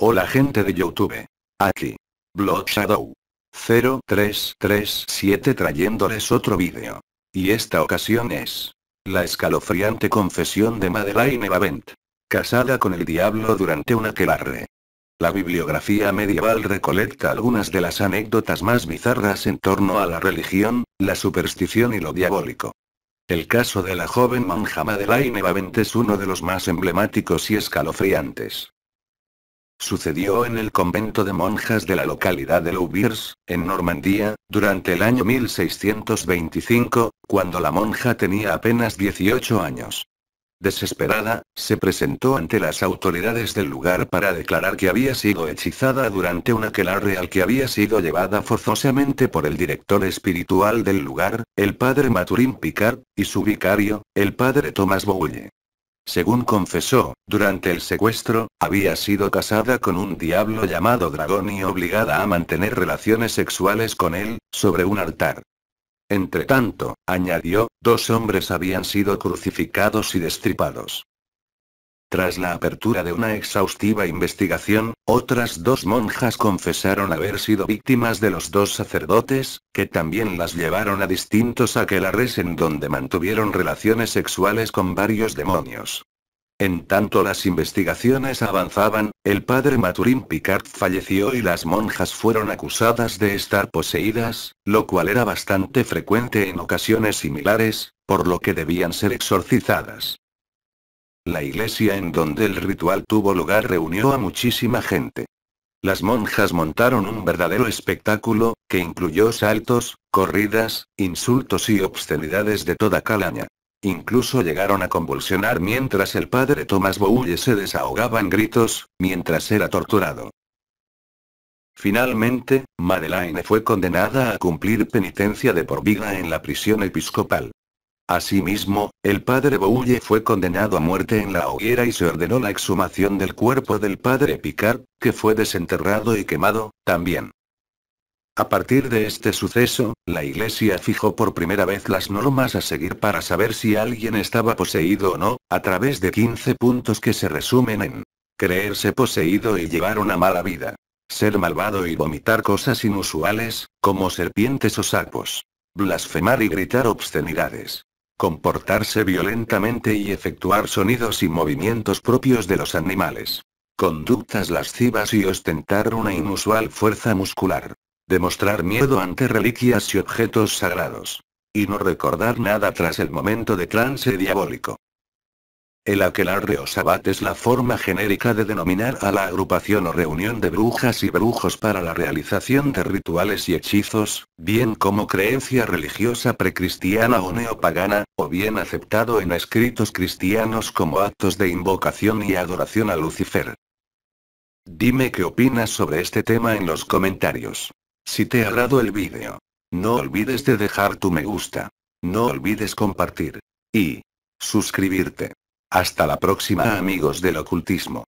Hola gente de YouTube. Aquí. Blood Shadow. 0337 trayéndoles otro vídeo. Y esta ocasión es. La escalofriante confesión de Madeleine Bavent. Casada con el diablo durante un aquelarre. La bibliografía medieval recolecta algunas de las anécdotas más bizarras en torno a la religión, la superstición y lo diabólico. El caso de la joven monja Madeleine Bavent es uno de los más emblemáticos y escalofriantes. Sucedió en el convento de monjas de la localidad de Louviers, en Normandía, durante el año 1625, cuando la monja tenía apenas 18 años. Desesperada, se presentó ante las autoridades del lugar para declarar que había sido hechizada durante un aquelarre al que había sido llevada forzosamente por el director espiritual del lugar, el padre Maturín Picard, y su vicario, el padre Tomás Boulle. Según confesó, durante el secuestro, había sido casada con un diablo llamado dragón y obligada a mantener relaciones sexuales con él, sobre un altar. Entretanto, añadió, dos hombres habían sido crucificados y destripados. Tras la apertura de una exhaustiva investigación, otras dos monjas confesaron haber sido víctimas de los dos sacerdotes, que también las llevaron a distintos aquelarres en donde mantuvieron relaciones sexuales con varios demonios. En tanto las investigaciones avanzaban, el padre Maturín Picard falleció y las monjas fueron acusadas de estar poseídas, lo cual era bastante frecuente en ocasiones similares, por lo que debían ser exorcizadas. La iglesia en donde el ritual tuvo lugar reunió a muchísima gente. Las monjas montaron un verdadero espectáculo, que incluyó saltos, corridas, insultos y obscenidades de toda calaña. Incluso llegaron a convulsionar mientras el padre Thomas Boulle se desahogaba en gritos, mientras era torturado. Finalmente, Madeleine fue condenada a cumplir penitencia de por vida en la prisión episcopal. Asimismo, el padre Boulle fue condenado a muerte en la hoguera y se ordenó la exhumación del cuerpo del padre Picard, que fue desenterrado y quemado, también. A partir de este suceso, la iglesia fijó por primera vez las normas a seguir para saber si alguien estaba poseído o no, a través de 15 puntos que se resumen en creerse poseído y llevar una mala vida. Ser malvado y vomitar cosas inusuales, como serpientes o sapos. Blasfemar y gritar obscenidades comportarse violentamente y efectuar sonidos y movimientos propios de los animales. Conductas lascivas y ostentar una inusual fuerza muscular. Demostrar miedo ante reliquias y objetos sagrados. Y no recordar nada tras el momento de trance diabólico. El aquelarre o sabbat es la forma genérica de denominar a la agrupación o reunión de brujas y brujos para la realización de rituales y hechizos, bien como creencia religiosa precristiana o neopagana, o bien aceptado en escritos cristianos como actos de invocación y adoración a Lucifer. Dime qué opinas sobre este tema en los comentarios. Si te agradó el vídeo, no olvides de dejar tu me gusta. No olvides compartir. Y suscribirte. Hasta la próxima amigos del ocultismo.